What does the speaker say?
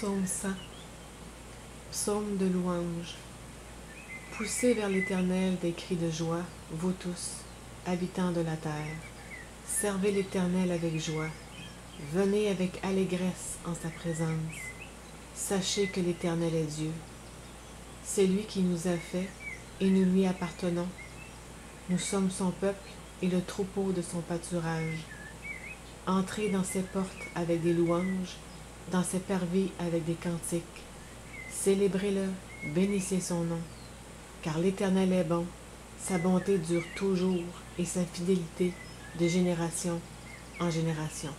Psaume 100 Psaume de louange Poussez vers l'Éternel des cris de joie, vous tous, habitants de la terre. Servez l'Éternel avec joie. Venez avec allégresse en sa présence. Sachez que l'Éternel est Dieu. C'est lui qui nous a fait, et nous lui appartenons. Nous sommes son peuple et le troupeau de son pâturage. Entrez dans ses portes avec des louanges, dans ses parvis avec des cantiques. Célébrez-le, bénissez son nom, car l'Éternel est bon, sa bonté dure toujours et sa fidélité de génération en génération.